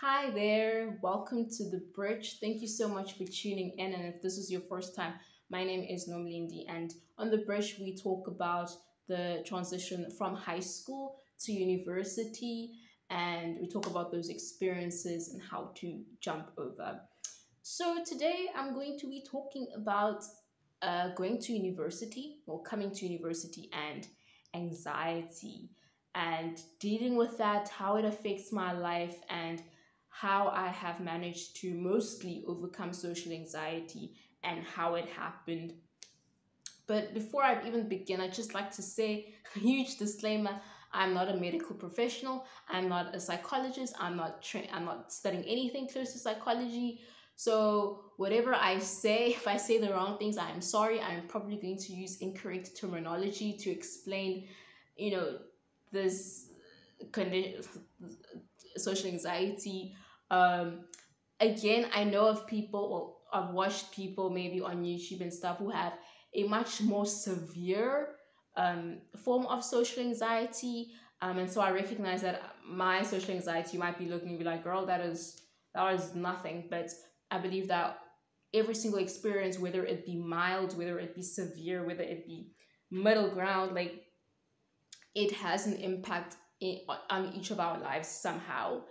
Hi there, welcome to The Bridge. Thank you so much for tuning in. And if this is your first time, my name is Nomlindi, and on The Bridge, we talk about the transition from high school to university, and we talk about those experiences and how to jump over. So, today I'm going to be talking about uh, going to university or coming to university and anxiety and dealing with that, how it affects my life, and how I have managed to mostly overcome social anxiety and how it happened. But before I even begin, I'd just like to say a huge disclaimer. I'm not a medical professional. I'm not a psychologist. I'm not tra- I'm not studying anything close to psychology. So whatever I say, if I say the wrong things, I am sorry. I'm probably going to use incorrect terminology to explain, you know, this condition, social anxiety. Um, again, I know of people, well, I've watched people maybe on YouTube and stuff who have a much more severe um, form of social anxiety. Um, and so I recognize that my social anxiety might be looking and be like, girl, that is that is nothing. But I believe that every single experience, whether it be mild, whether it be severe, whether it be middle ground, like it has an impact in, on each of our lives somehow.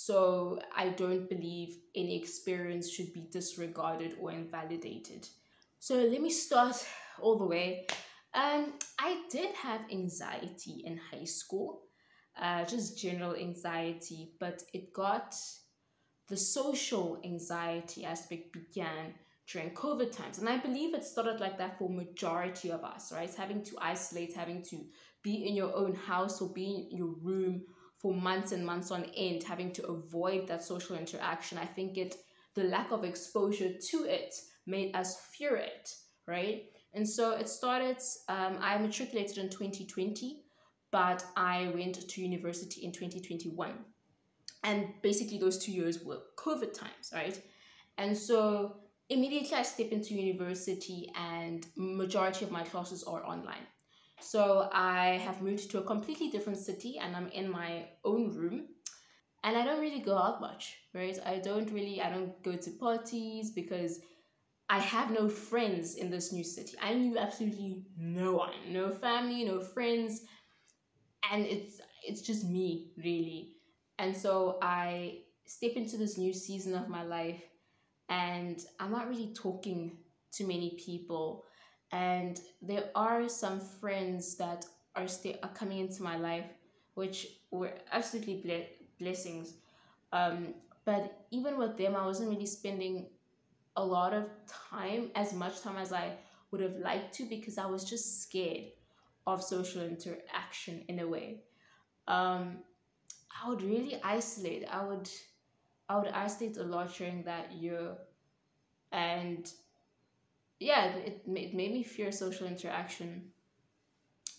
So I don't believe any experience should be disregarded or invalidated. So let me start all the way. Um, I did have anxiety in high school, uh, just general anxiety, but it got the social anxiety aspect began during COVID times. And I believe it started like that for majority of us, right? Having to isolate, having to be in your own house or be in your room for months and months on end, having to avoid that social interaction. I think it the lack of exposure to it made us fear it, right? And so it started, um, I matriculated in 2020, but I went to university in 2021. And basically, those two years were COVID times, right? And so immediately I step into university, and majority of my classes are online. So I have moved to a completely different city and I'm in my own room and I don't really go out much, right? I don't really I don't go to parties because I have no friends in this new city. I knew absolutely no one, no family, no friends, and it's it's just me really. And so I step into this new season of my life and I'm not really talking to many people and there are some friends that are still are coming into my life which were absolutely ble- blessings. Um, but even with them i wasn't really spending a lot of time as much time as i would have liked to because i was just scared of social interaction in a way. Um, i would really isolate. I would i would isolate a lot during that year. And yeah, it, made me fear social interaction.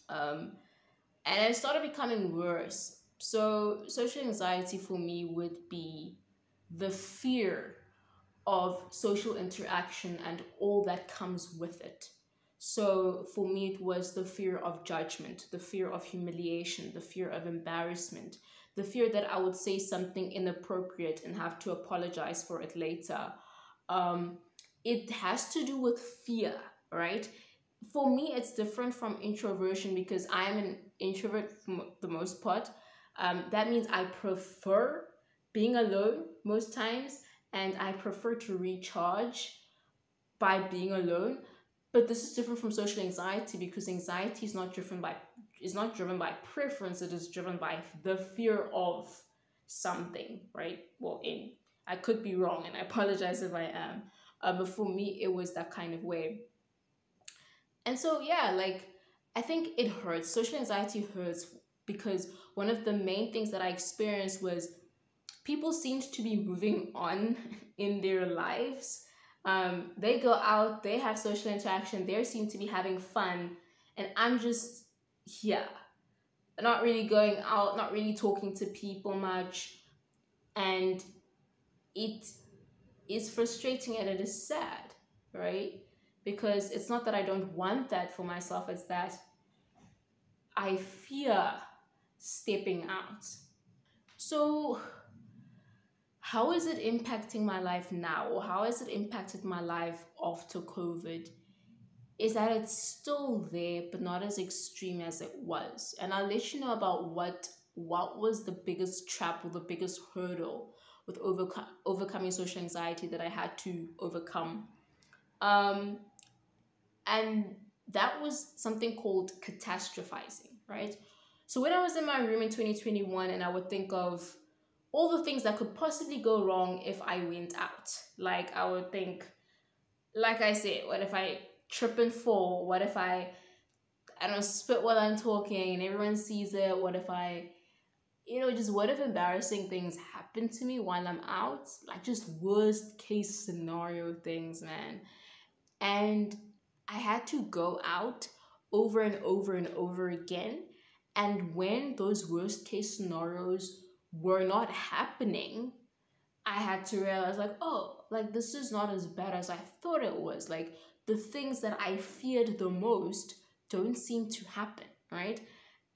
Um, and it started becoming worse. So, social anxiety for me would be the fear of social interaction and all that comes with it. So, for me, it was the fear of judgment, the fear of humiliation, the fear of embarrassment, the fear that I would say something inappropriate and have to apologize for it later. Um, it has to do with fear, right? For me, it's different from introversion because I'm an introvert for the most part. Um, that means I prefer being alone most times and I prefer to recharge by being alone. But this is different from social anxiety because anxiety is not driven by is not driven by preference, it is driven by the fear of something, right? Well, in I could be wrong and I apologize if I am. Uh, but for me, it was that kind of way. And so, yeah, like, I think it hurts. Social anxiety hurts because one of the main things that I experienced was people seemed to be moving on in their lives. Um, they go out, they have social interaction, they seem to be having fun, and I'm just here, not really going out, not really talking to people much, and it is frustrating and it is sad, right? Because it's not that I don't want that for myself, it's that I fear stepping out. So how is it impacting my life now how has it impacted my life after covid is that it's still there but not as extreme as it was and i'll let you know about what what was the biggest trap or the biggest hurdle with overcoming social anxiety that i had to overcome um and that was something called catastrophizing right so when i was in my room in 2021 and i would think of all the things that could possibly go wrong if I went out. Like I would think, like I said, what if I trip and fall? What if I, I don't know, spit while I'm talking and everyone sees it? What if I, you know, just what if embarrassing things happen to me while I'm out? Like just worst case scenario things, man. And I had to go out over and over and over again. And when those worst case scenarios were not happening, I had to realize, like, oh, like this is not as bad as I thought it was. Like, the things that I feared the most don't seem to happen, right?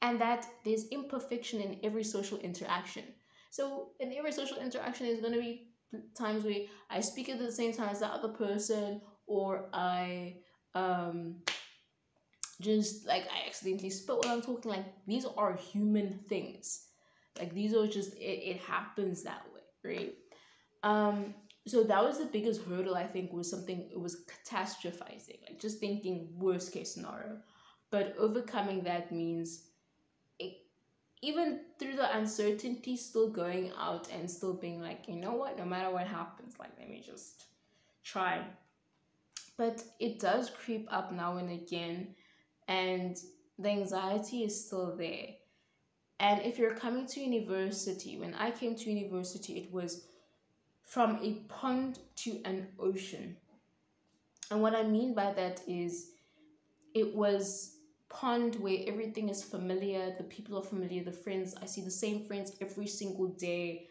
And that there's imperfection in every social interaction. So, in every social interaction, there's going to be times where I speak at the same time as the other person, or I um just like I accidentally spit while I'm talking. Like, these are human things like these are just it, it happens that way, right? Um, so that was the biggest hurdle I think was something it was catastrophizing, like just thinking worst case scenario. But overcoming that means even through the uncertainty, still going out and still being like, you know what, no matter what happens, like let me just try. But it does creep up now and again, and the anxiety is still there. And if you're coming to university, when I came to university, it was from a pond to an ocean. And what I mean by that is it was pond where everything is familiar, the people are familiar, the friends, I see the same friends every single day.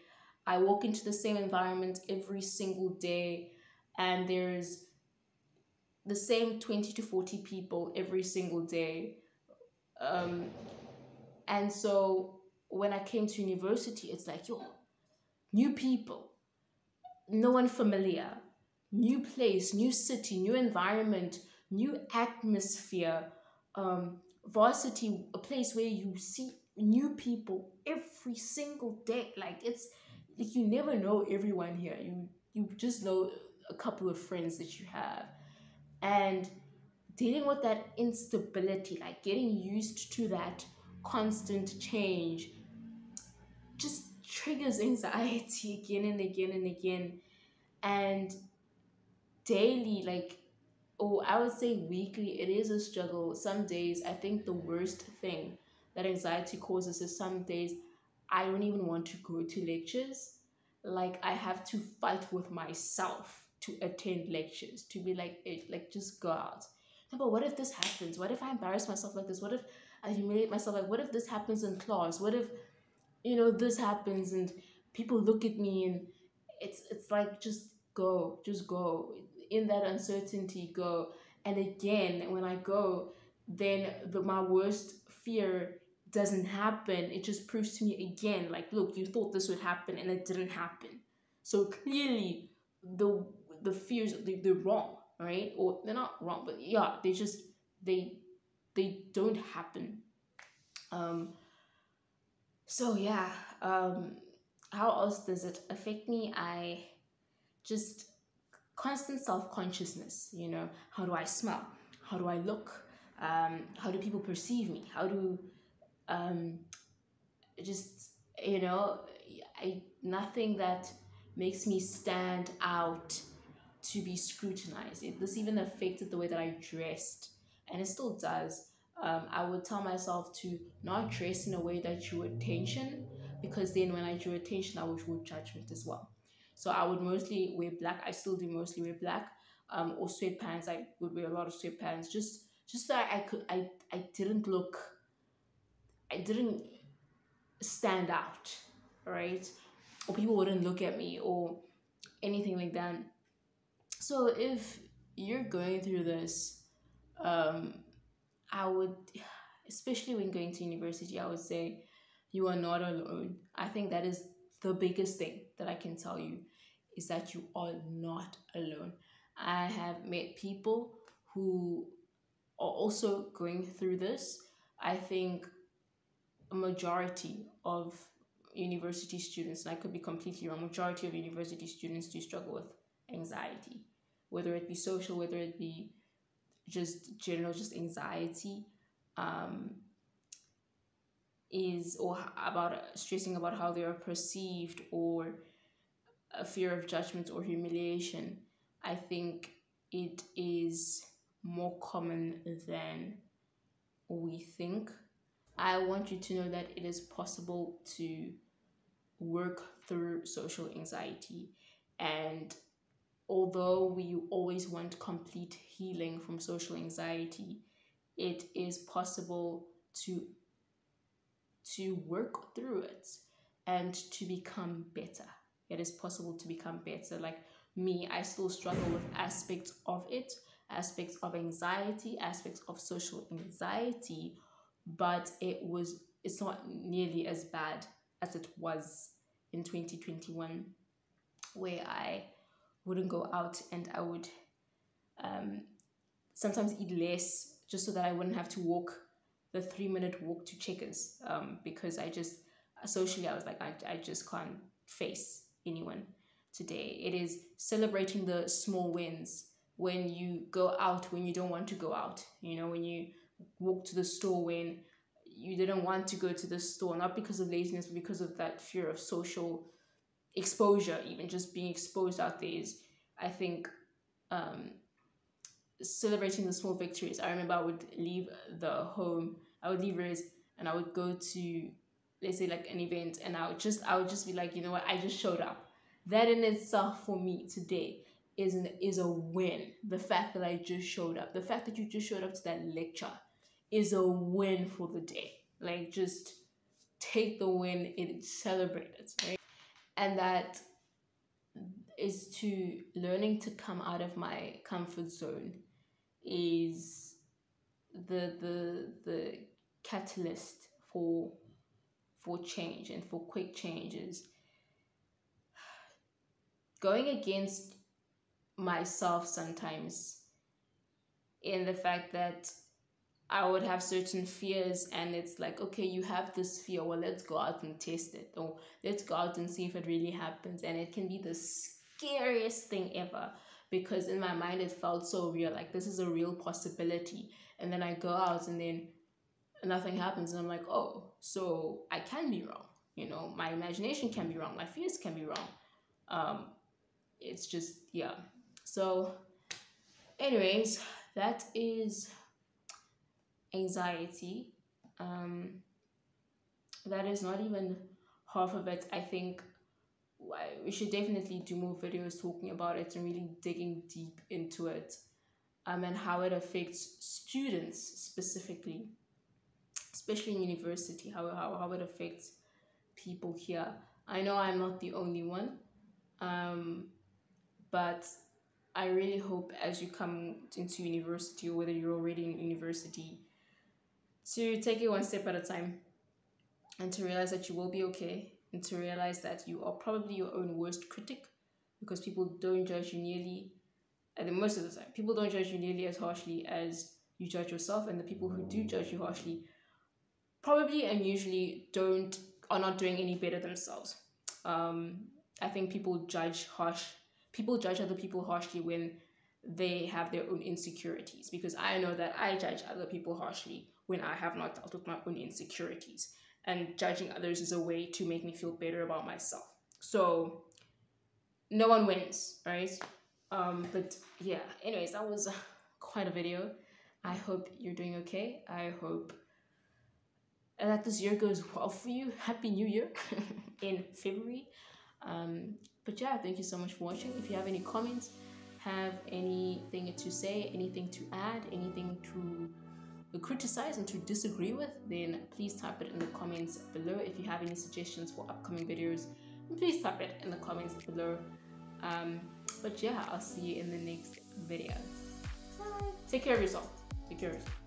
I walk into the same environment every single day and there's the same 20 to 40 people every single day. Um, and so when I came to university, it's like, yo, new people, no one familiar, new place, new city, new environment, new atmosphere, um, varsity, a place where you see new people every single day. Like it's like you never know everyone here. You you just know a couple of friends that you have. And dealing with that instability, like getting used to that constant change just triggers anxiety again and again and again and daily like or i would say weekly it is a struggle some days i think the worst thing that anxiety causes is some days i don't even want to go to lectures like i have to fight with myself to attend lectures to be like it like just go out but what if this happens what if i embarrass myself like this what if I humiliate myself. Like, what if this happens in class? What if, you know, this happens and people look at me and it's it's like just go, just go. In that uncertainty, go. And again, when I go, then the my worst fear doesn't happen. It just proves to me again, like, look, you thought this would happen and it didn't happen. So clearly, the the fears they, they're wrong, right? Or they're not wrong, but yeah, they just they they don't happen um so yeah um how else does it affect me i just constant self-consciousness you know how do i smell how do i look um how do people perceive me how do um just you know i nothing that makes me stand out to be scrutinized it, this even affected the way that i dressed and it still does. Um, I would tell myself to not dress in a way that drew attention because then when I drew attention, I would draw judgment as well. So I would mostly wear black. I still do mostly wear black um, or sweatpants. I would wear a lot of sweatpants just just that I could I I didn't look I didn't stand out, right? Or people wouldn't look at me or anything like that. So if you're going through this um, I would, especially when going to university, I would say you are not alone. I think that is the biggest thing that I can tell you is that you are not alone. I have met people who are also going through this. I think a majority of university students, and I could be completely wrong, majority of university students do struggle with anxiety, whether it be social, whether it be just general, just anxiety. Um, is or about uh, stressing about how they are perceived or a fear of judgment or humiliation i think it is more common than we think. I want you to know that it is possible to work through social anxiety. And although we always want complete healing from social anxiety it is possible to to work through it and to become better. It is possible to become better. Like me, I still struggle with aspects of it, aspects of anxiety, aspects of social anxiety, but it was it's not nearly as bad as it was in 2021 where I wouldn't go out and I would um, sometimes eat less just so that I wouldn't have to walk the three minute walk to Checkers um, because I just socially I was like I, I just can't face anyone today. It is celebrating the small wins when you go out when you don't want to go out. You know when you walk to the store when you didn't want to go to the store not because of laziness but because of that fear of social exposure even just being exposed out there is I think um, celebrating the small victories. I remember I would leave the home, I would leave Riz and I would go to let's say like an event and I would just I would just be like, you know what, I just showed up. That in itself for me today is an is a win. The fact that I just showed up. The fact that you just showed up to that lecture is a win for the day. Like just take the win and celebrate it, right? And that is to learning to come out of my comfort zone is the the the catalyst for for change and for quick changes. Going against myself sometimes in the fact that I would have certain fears and it's like okay you have this fear well let's go out and test it or let's go out and see if it really happens. And it can be the scariest thing ever because in my mind it felt so real like this is a real possibility. And then i go out and then nothing happens and i'm like oh so i can be wrong you know my imagination can be wrong my fears can be wrong. Um it's just yeah. So anyways that is anxiety. Um that is not even half of it i think we should definitely do more videos talking about it and really digging deep into it um, and how it affects students specifically, especially in university, how, how, how it affects people here. I know I'm not the only one, um, but I really hope as you come into university or whether you're already in university to take it one step at a time and to realize that you will be okay and to realize that you are probably your own worst critic because people don't judge you nearly and most of the time people don't judge you nearly as harshly as you judge yourself and the people who do judge you harshly probably and usually don't are not doing any better themselves. Um, i think people judge harsh people judge other people harshly when they have their own insecurities because i know that i judge other people harshly when i have not dealt with my own insecurities and judging others is a way to make me feel better about myself. So no one wins, right? Um, but yeah, anyways, that was quite a video. I hope you're doing okay. I hope that this year goes well for you. Happy New Year in February. Um, but yeah, thank you so much for watching. If you have any comments, have anything to say, anything to add, anything to criticize and to disagree with, then please type it in the comments below. If you have any suggestions for upcoming videos, please type it in the comments below. Um, but yeah, I'll see you in the next video. Bye. Take care of yourself. Take care of yourself.